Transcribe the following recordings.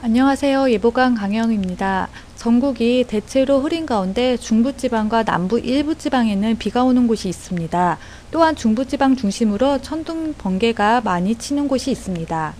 안녕하세요. 예보관 강영입니다. 전국이 대체로 흐린 가운데 중부지방과 남부 일부 지방에는 비가 오는 곳이 있습니다. 또한 중부지방 중심으로 천둥 번개가 많이 치는 곳이 있습니다.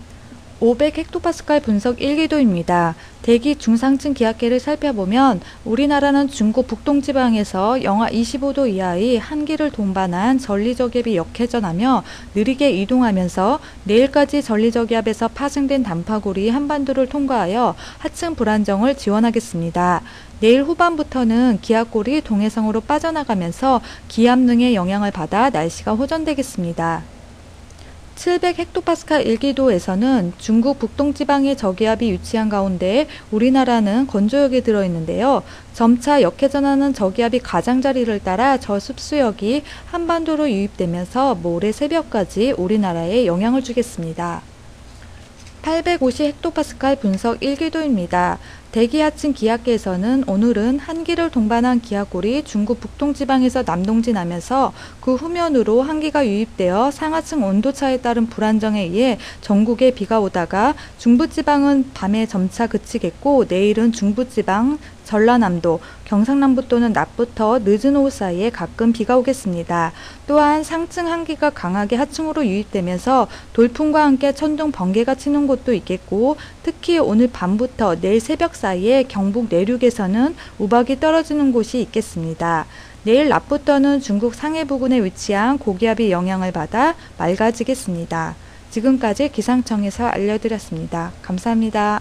500헥토파스칼 분석 1기도입니다. 대기 중상층 기압계를 살펴보면 우리나라는 중국 북동지방에서 영하 25도 이하의 한기를 동반한 전리저기압이 역회전하며 느리게 이동하면서 내일까지 전리저기압에서 파생된 단파골이 한반도를 통과하여 하층 불안정을 지원하겠습니다. 내일 후반부터는 기압골이 동해성으로 빠져나가면서 기압능의 영향을 받아 날씨가 호전되겠습니다. 700헥토파스칼 일기도에서는 중국 북동지방의 저기압이 위치한 가운데 우리나라는 건조역에 들어있는데요. 점차 역회전하는 저기압이 가장자리를 따라 저습수역이 한반도로 유입되면서 모레 새벽까지 우리나라에 영향을 주겠습니다. 850헥토파스칼 분석 1기도입니다. 대기하층 기압계에서는 오늘은 한기를 동반한 기압골이 중국 북동 지방에서 남동진하면서 그 후면으로 한기가 유입되어 상하층 온도차에 따른 불안정에 의해 전국에 비가 오다가 중부 지방은 밤에 점차 그치겠고 내일은 중부 지방, 전라남도, 경상남부 또는 낮부터 늦은 오후 사이에 가끔 비가 오겠습니다. 또한 상층 한기가 강하게 하층으로 유입되면서 돌풍과 함께 천둥 번개가 치는 곳도 있겠고 특히 오늘 밤부터 내일 새벽 사이에 경북 내륙에서는 우박이 떨어지는 곳이 있겠습니다. 내일 낮부터는 중국 상해 부근에 위치한 고기압이 영향을 받아 맑아지겠습니다. 지금까지 기상청에서 알려드렸습니다. 감사합니다.